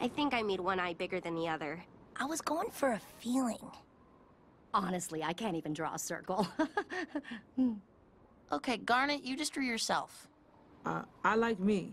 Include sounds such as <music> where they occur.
I think I made one eye bigger than the other. I was going for a feeling. Honestly, I can't even draw a circle. <laughs> Hmm. Okay, Garnet, you just drew yourself. Uh, I like me.